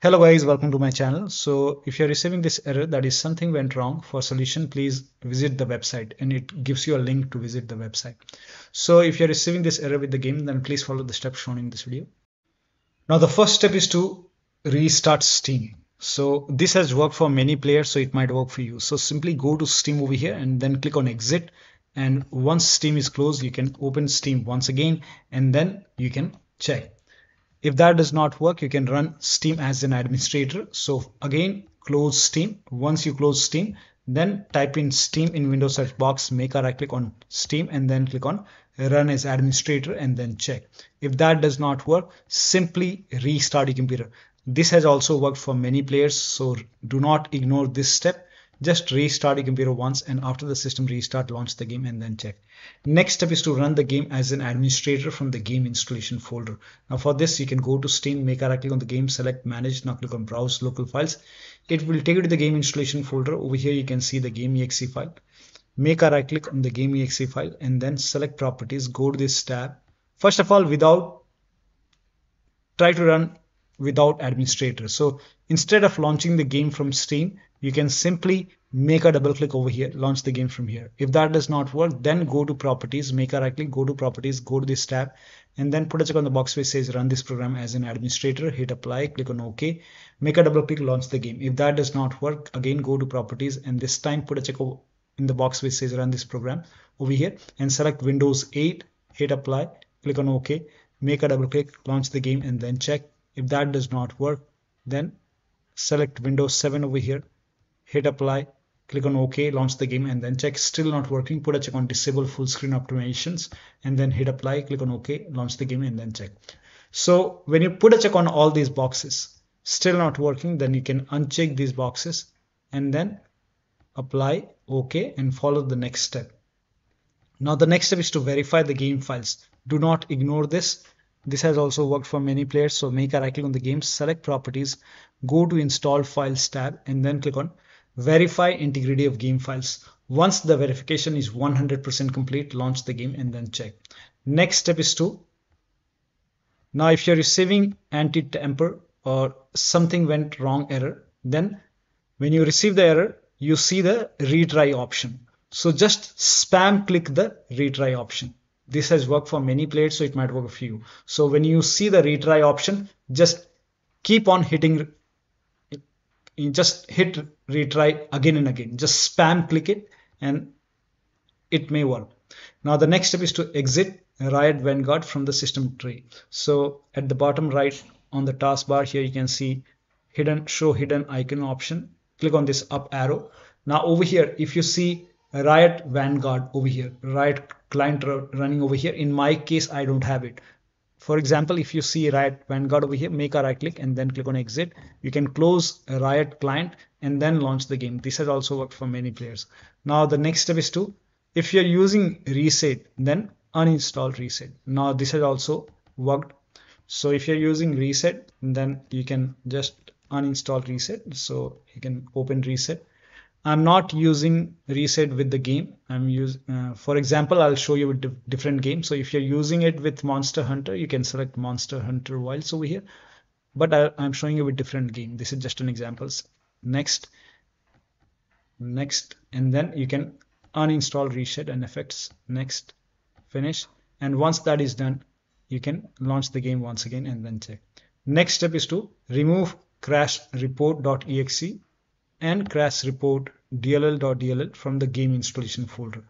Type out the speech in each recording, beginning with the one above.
Hello guys, welcome to my channel. So if you're receiving this error that is something went wrong for solution, please visit the website and it gives you a link to visit the website. So if you're receiving this error with the game, then please follow the steps shown in this video. Now the first step is to restart Steam. So this has worked for many players, so it might work for you. So simply go to Steam over here and then click on exit. And once Steam is closed, you can open Steam once again and then you can check if that does not work, you can run Steam as an administrator. So again, close Steam. Once you close Steam, then type in Steam in Windows search box, make a right click on Steam and then click on run as administrator and then check. If that does not work, simply restart your computer. This has also worked for many players, so do not ignore this step just restart your computer once and after the system restart, launch the game and then check. Next step is to run the game as an administrator from the game installation folder. Now for this, you can go to Steam, make a right click on the game, select manage, now click on browse local files. It will take you to the game installation folder. Over here, you can see the game exe file. Make a right click on the game exe file and then select properties, go to this tab. First of all, without try to run without administrator. So instead of launching the game from Steam, you can simply make a double click over here, launch the game from here. If that does not work, then go to properties, make a right click, go to properties, go to this tab, and then put a check on the box which says run this program as an administrator, hit apply, click on OK, make a double click, launch the game. If that does not work, again go to properties and this time put a check in the box which says run this program over here and select Windows 8, hit apply, click on OK, make a double click, launch the game and then check. If that does not work, then select Windows 7 over here, hit apply, click on OK, launch the game and then check still not working. Put a check on disable full screen optimizations and then hit apply, click on OK, launch the game and then check. So when you put a check on all these boxes, still not working, then you can uncheck these boxes and then apply OK and follow the next step. Now the next step is to verify the game files. Do not ignore this. This has also worked for many players. So make a right click on the game, select properties, go to install files tab and then click on verify integrity of game files. Once the verification is 100% complete, launch the game and then check. Next step is to, now if you're receiving anti-tamper or something went wrong error, then when you receive the error, you see the retry option. So just spam click the retry option. This has worked for many players, so it might work for you. So when you see the retry option, just keep on hitting just hit retry again and again. Just spam click it and it may work. Now the next step is to exit riot vanguard from the system tray. So at the bottom right on the taskbar here you can see hidden show hidden icon option. Click on this up arrow. Now over here if you see riot vanguard over here riot client running over here in my case i don't have it for example, if you see Riot Vanguard over here, make a right click and then click on exit. You can close Riot client and then launch the game. This has also worked for many players. Now the next step is to, if you're using ReShade, then uninstall ReShade. Now this has also worked. So if you're using ReShade, then you can just uninstall ReShade. So you can open ReShade I'm not using ReShade with the game. I'm using, uh, for example, I'll show you a different game. So if you're using it with Monster Hunter, you can select Monster Hunter Wilds over here. But I, am showing you a different game. This is just an example. Next, next, and then you can uninstall ReShade and effects. Next, finish. And once that is done, you can launch the game once again and then check. Next step is to remove crash report.exe and crash report dll.dll from the game installation folder.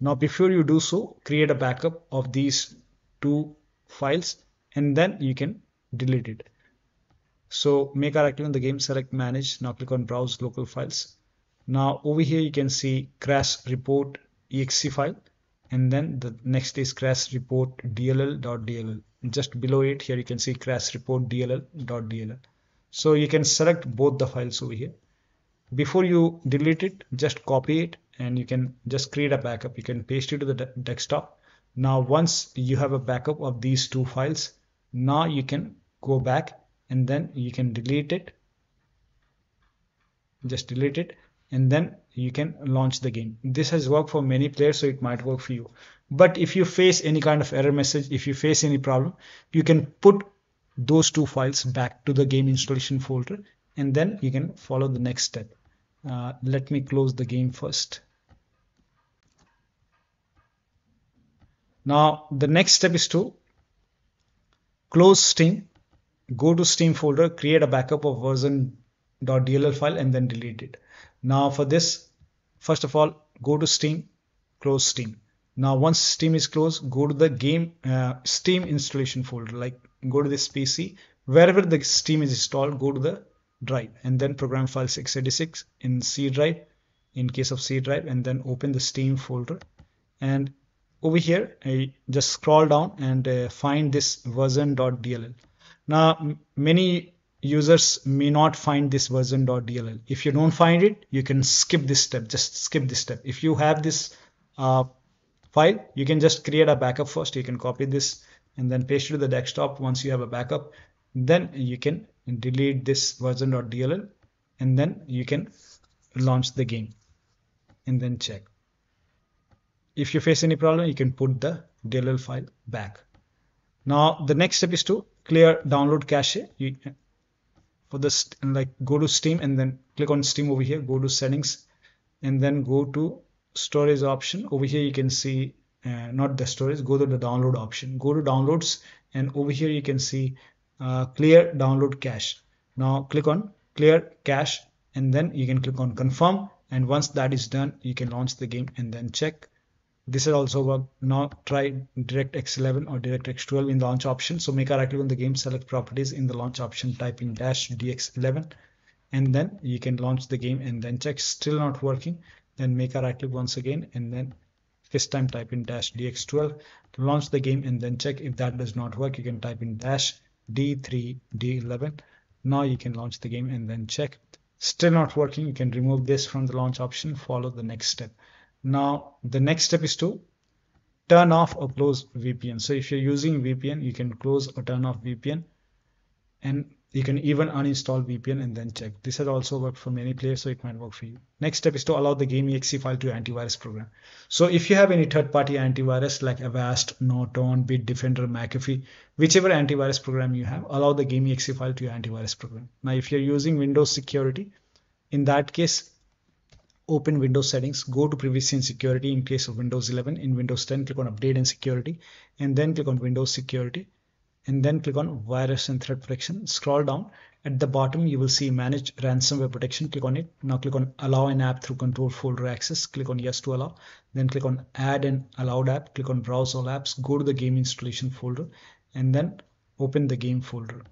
Now before you do so, create a backup of these two files and then you can delete it. So make a right click on the game, select manage, now click on browse local files. Now over here you can see crash report exe file and then the next is crash report dll.dll. Just below it here you can see crash report dll.dll. So you can select both the files over here before you delete it just copy it and you can just create a backup. You can paste it to the de desktop. Now once you have a backup of these two files now you can go back and then you can delete it. Just delete it and then you can launch the game. This has worked for many players so it might work for you. But if you face any kind of error message if you face any problem you can put those two files back to the game installation folder and then you can follow the next step uh, let me close the game first. Now the next step is to close steam go to steam folder create a backup of version.dll file and then delete it. Now for this first of all go to steam close steam. Now once steam is closed go to the game uh, steam installation folder like go to this pc wherever the steam is installed go to the drive and then program files x86 in c drive in case of c drive and then open the steam folder. And over here I just scroll down and uh, find this version.dll now many users may not find this version.dll if you don't find it you can skip this step just skip this step. If you have this uh, file you can just create a backup first. You can copy this and then paste it to the desktop once you have a backup. Then you can delete this version.dll and then you can launch the game and then check. If you face any problem you can put the DLL file back. Now the next step is to clear download cache. You, for this like go to steam and then click on steam over here go to settings and then go to storage option. Over here you can see uh, not the storage go to the download option. Go to downloads and over here you can see uh, clear download cache. Now click on clear cache and then you can click on confirm. And once that is done you can launch the game and then check. This will also work now try DirectX 11 or DirectX 12 in the launch option. So make a right click on the game select properties in the launch option type in dash dx11 and then you can launch the game and then check. Still not working. Then make a right click once again and then this time type in dash dx12 to launch the game and then check. If that does not work you can type in dash d3 d11 now you can launch the game and then check. Still not working you can remove this from the launch option follow the next step. Now the next step is to turn off or close VPN so if you're using VPN you can close or turn off VPN and you can even uninstall VPN and then check. This has also worked for many players, so it might work for you. Next step is to allow the game exe file to your antivirus program. So if you have any third-party antivirus like Avast, Norton, Bitdefender, McAfee, whichever antivirus program you have, allow the game exe file to your antivirus program. Now, if you're using Windows security, in that case, open Windows settings, go to privacy and security in case of Windows 11. In Windows 10, click on update and security, and then click on Windows security and then click on virus and threat protection. Scroll down. At the bottom you will see manage ransomware protection. Click on it. Now click on allow an app through control folder access. Click on yes to allow. Then click on add an allowed app. Click on browse all apps. Go to the game installation folder and then open the game folder.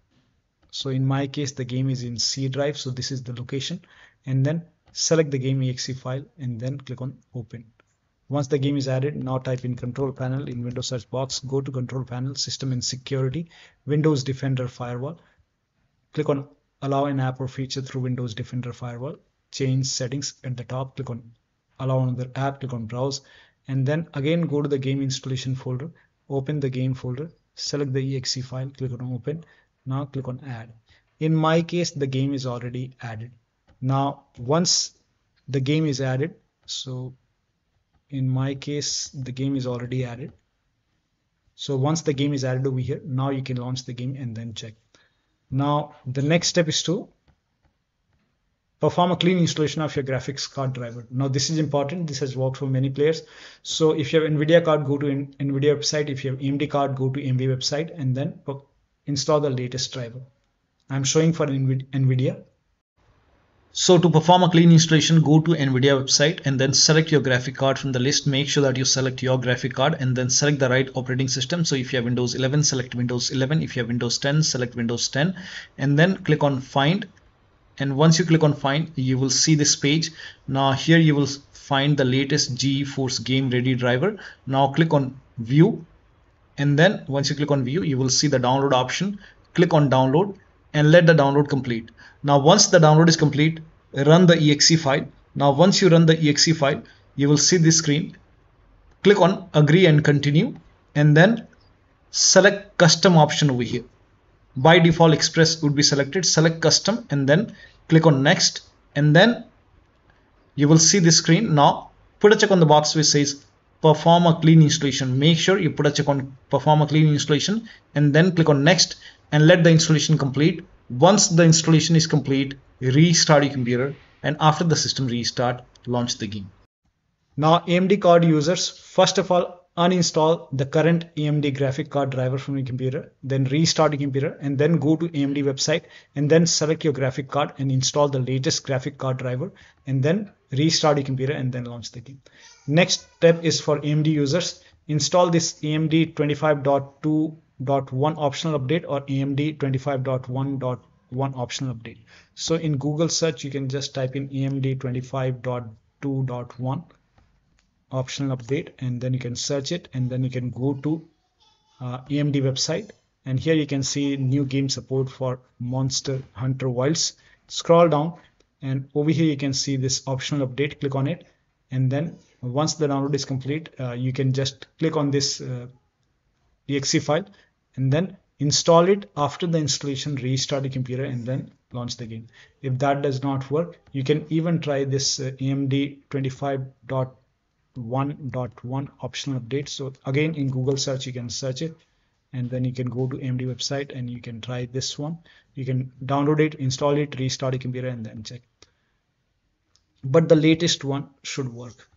So in my case the game is in C drive. So this is the location. And then select the game exe file and then click on open once the game is added, now type in control panel in Windows search box, go to control panel, system and security, Windows Defender Firewall. Click on allow an app or feature through Windows Defender Firewall. Change settings at the top, click on allow another app, click on browse, and then again go to the game installation folder, open the game folder, select the exe file, click on open. Now click on add. In my case, the game is already added. Now, once the game is added, so in my case the game is already added. So once the game is added over here now you can launch the game and then check. Now the next step is to perform a clean installation of your graphics card driver. Now this is important. This has worked for many players. So if you have nvidia card go to nvidia website. If you have amd card go to amd website and then install the latest driver. I'm showing for nvidia so to perform a clean installation, go to NVIDIA website and then select your graphic card from the list. Make sure that you select your graphic card and then select the right operating system. So if you have Windows 11, select Windows 11. If you have Windows 10, select Windows 10 and then click on find. And once you click on find, you will see this page. Now here you will find the latest GeForce Game Ready driver. Now click on view and then once you click on view, you will see the download option. Click on download and let the download complete. Now once the download is complete, run the exe file. Now once you run the exe file, you will see this screen. Click on agree and continue and then select custom option over here. By default express would be selected. Select custom and then click on next and then you will see this screen. Now put a check on the box which says perform a clean installation. Make sure you put a check on perform a clean installation and then click on next and let the installation complete. Once the installation is complete, restart your computer and after the system restart, launch the game. Now AMD card users, first of all, uninstall the current AMD graphic card driver from your computer, then restart your computer and then go to AMD website and then select your graphic card and install the latest graphic card driver and then restart your computer and then launch the game. Next step is for AMD users, install this AMD 25.2.1 optional update or AMD 25.1.1 optional update. So in Google search, you can just type in AMD 25.2.1 optional update and then you can search it and then you can go to uh, AMD website and here you can see new game support for Monster Hunter Wilds. Scroll down and over here you can see this optional update. Click on it and then once the download is complete, uh, you can just click on this uh, exe file and then install it after the installation restart the computer and then launch the game. If that does not work you can even try this uh, amd 25.1.1 optional update. So again in google search you can search it and then you can go to AMD website and you can try this one. You can download it install it restart your computer and then check. But the latest one should work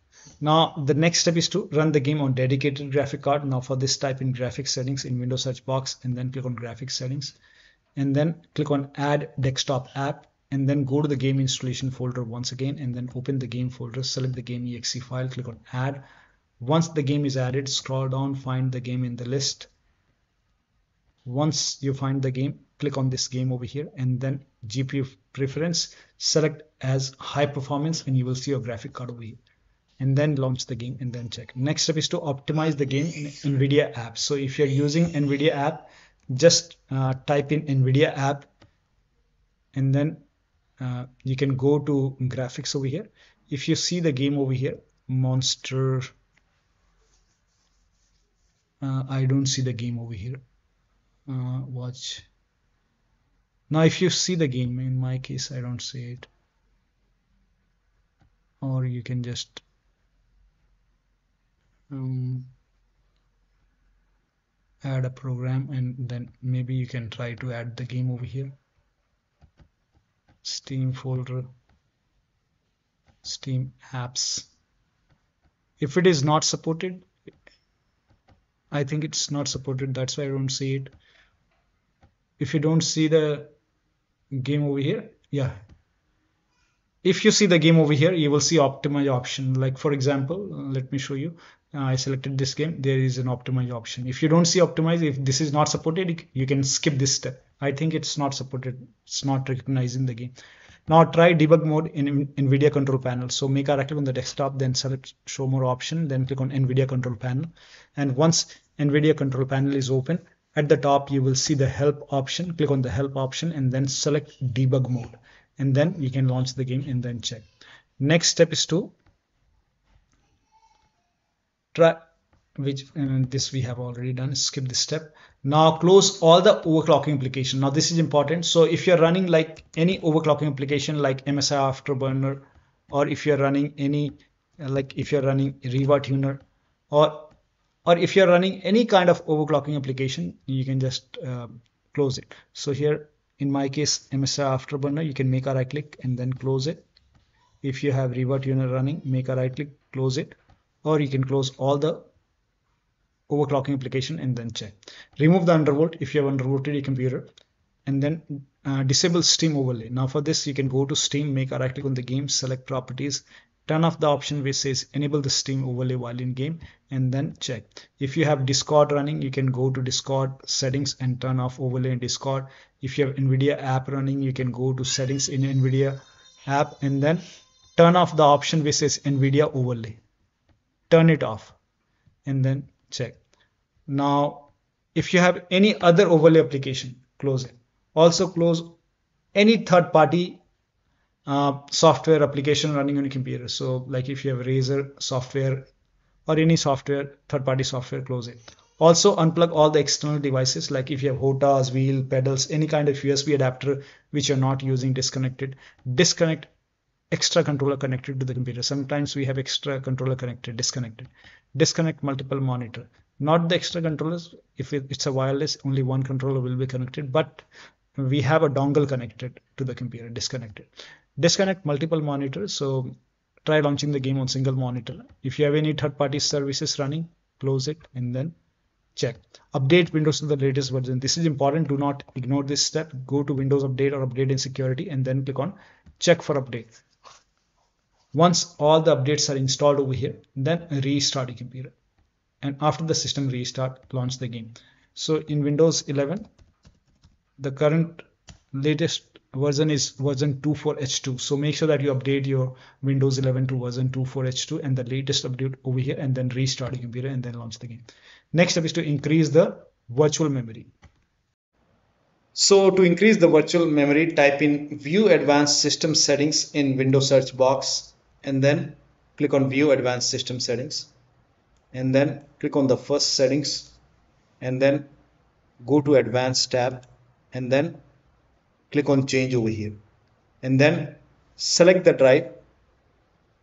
now the next step is to run the game on dedicated graphic card. Now for this type in graphics settings in windows search box and then click on graphics settings and then click on add desktop app and then go to the game installation folder once again and then open the game folder select the game exe file click on add. Once the game is added scroll down find the game in the list. Once you find the game click on this game over here and then GPU preference select as high performance and you will see your graphic card over here and then launch the game and then check. Next step is to optimize the game in NVIDIA app. So if you're using NVIDIA app just uh, type in NVIDIA app and then uh, you can go to graphics over here. If you see the game over here monster uh, I don't see the game over here. Uh, watch. Now if you see the game in my case I don't see it. Or you can just um, add a program and then maybe you can try to add the game over here. Steam folder. Steam apps. If it is not supported I think it's not supported. That's why I don't see it. If you don't see the game over here yeah. If you see the game over here you will see optimize option. Like for example let me show you Uh, I selected this game. There is an optimize option. If you don't see optimize if this is not supported you can skip this step. I think it's not supported. It's not recognizing the game. Now try debug mode in NVIDIA control panel. So make a right click on the desktop then select show more option then click on NVIDIA control panel. And once NVIDIA control panel is open at the top you will see the help option. Click on the help option and then select debug mode. And then you can launch the game and then check. Next step is to try which this we have already done. Skip this step. Now close all the overclocking application now this is important. So if you're running like any overclocking application like msi afterburner or if you're running any like if you're running riva tuner or or if you're running any kind of overclocking application you can just uh, close it. So here in my case msi afterburner you can make a right click and then close it. If you have riva tuner running make a right click close it or you can close all the overclocking application and then check. Remove the undervolt if you have undervolted your computer and then uh, disable Steam overlay. Now for this you can go to Steam, make a right click on the game, select properties, turn off the option which says enable the Steam overlay while in game and then check. If you have Discord running you can go to Discord settings and turn off overlay in Discord. If you have NVIDIA app running you can go to settings in NVIDIA app and then turn off the option which says NVIDIA overlay turn it off and then check. Now if you have any other overlay application close it. Also close any third party uh, software application running on your computer. So like if you have Razer software or any software third party software close it. Also unplug all the external devices like if you have HOTAS, wheel, pedals, any kind of USB adapter which you're not using disconnected. Disconnect extra controller connected to the computer. Sometimes we have extra controller connected, disconnected. Disconnect multiple monitor. not the extra controllers. If it's a wireless only one controller will be connected but we have a dongle connected to the computer disconnected. Disconnect multiple monitors so try launching the game on single monitor. If you have any third-party services running close it and then check. Update windows to the latest version. This is important. Do not ignore this step. Go to windows update or update in security and then click on check for update once all the updates are installed over here then restart your computer. And after the system restart launch the game. So in windows 11 the current latest version is version 24h2 so make sure that you update your windows 11 to version 24h2 and the latest update over here and then restart your computer and then launch the game. Next step is to increase the virtual memory. So to increase the virtual memory type in view advanced system settings in windows search box and then click on view advanced system settings and then click on the first settings and then go to advanced tab and then click on change over here. And then select the drive.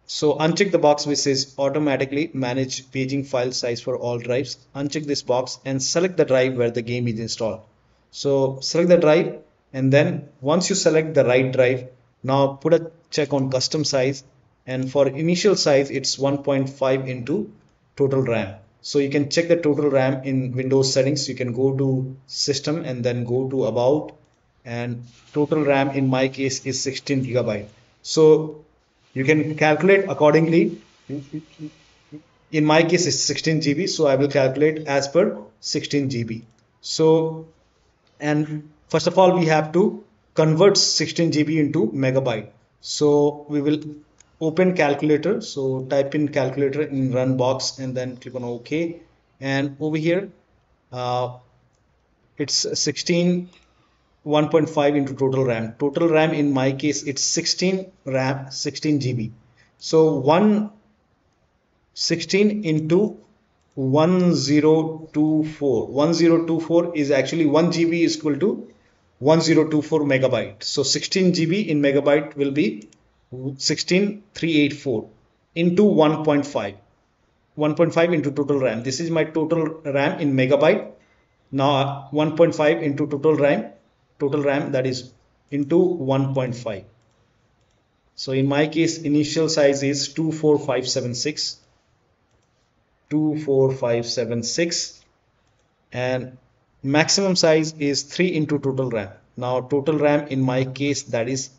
So uncheck the box which says automatically manage paging file size for all drives. Uncheck this box and select the drive where the game is installed. So select the drive and then once you select the right drive now put a check on custom size and for initial size it's 1.5 into total RAM so you can check the total RAM in Windows settings you can go to system and then go to about and total RAM in my case is 16 gigabyte. So you can calculate accordingly. In my case it's 16 GB so I will calculate as per 16 GB. So and first of all we have to convert 16 GB into megabyte. So we will open calculator so type in calculator in run box and then click on OK and over here uh, it's 16 1.5 into total RAM. Total RAM in my case it's 16 RAM 16 GB. So 1 16 into 1024 1024 is actually 1 GB is equal to 1024 megabyte. So 16 GB in megabyte will be 16384 into 1.5 1.5 into total RAM. This is my total RAM in megabyte. Now 1.5 into total RAM total RAM that is into 1.5 so in my case initial size is 24576 24576 and maximum size is 3 into total RAM. Now total RAM in my case that is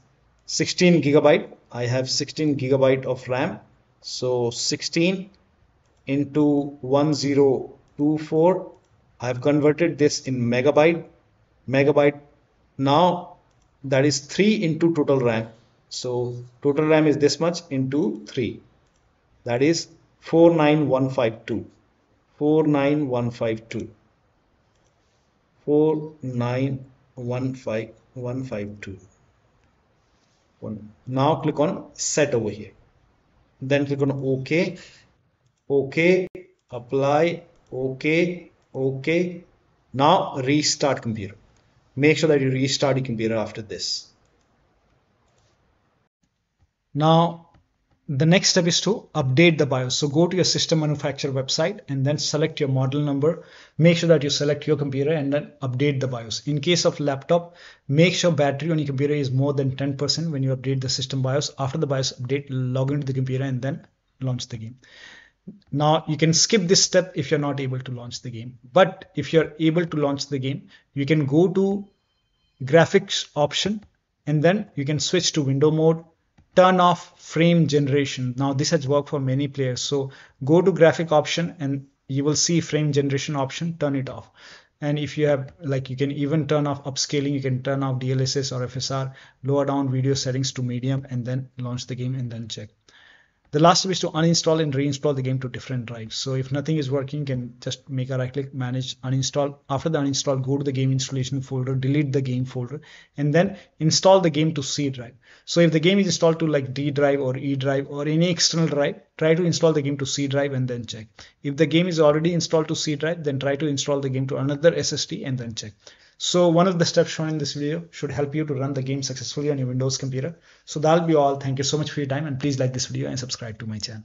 16 gigabyte I have 16 gigabyte of RAM. So 16 into 1024 I have converted this in megabyte. Megabyte now that is 3 into total RAM. So total RAM is this much into 3 that is 49152 49152 4915 now click on set over here. Then click on ok. Ok apply. Ok ok. Now restart computer. Make sure that you restart your computer after this. Now, the next step is to update the BIOS. So go to your system manufacturer website and then select your model number. Make sure that you select your computer and then update the BIOS. In case of laptop, make sure battery on your computer is more than 10% when you update the system BIOS. After the BIOS update, log into the computer and then launch the game. Now you can skip this step if you're not able to launch the game. But if you're able to launch the game, you can go to graphics option and then you can switch to window mode, turn off frame generation. Now this has worked for many players. So go to graphic option and you will see frame generation option, turn it off. And if you have like you can even turn off upscaling, you can turn off DLSS or FSR, lower down video settings to medium and then launch the game and then check. The last step is to uninstall and reinstall the game to different drives. So if nothing is working, you can just make a right click, manage, uninstall. After the uninstall, go to the game installation folder, delete the game folder, and then install the game to C drive. So if the game is installed to like D drive or E drive or any external drive, try to install the game to C drive and then check. If the game is already installed to C drive, then try to install the game to another SSD and then check. So one of the steps shown in this video should help you to run the game successfully on your Windows computer. So that'll be all. Thank you so much for your time and please like this video and subscribe to my channel.